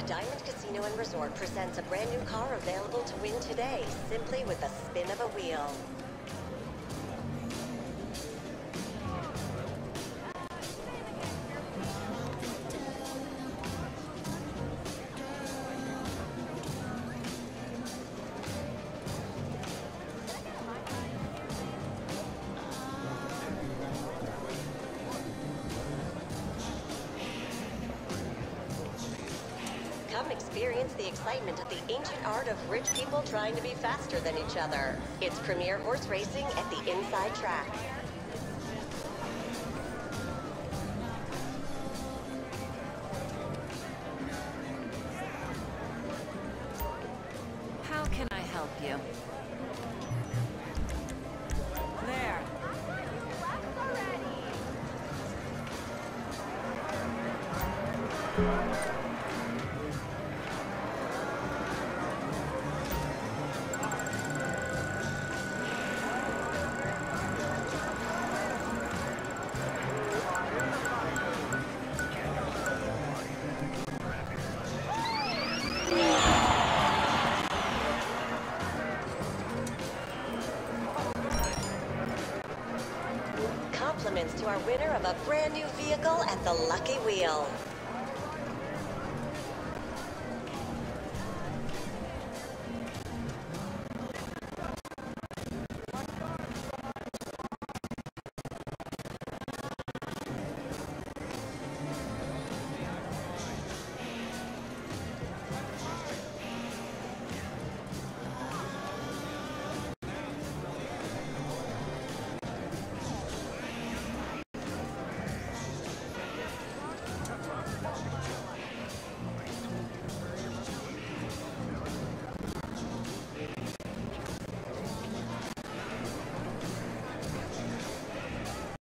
The Diamond Casino and Resort presents a brand new car available to win today, simply with the spin of a wheel. Experience the excitement of the ancient art of rich people trying to be faster than each other. It's premier horse racing at the Inside Track. How can I help you? There. Compliments to our winner of a brand new vehicle at the Lucky Wheel.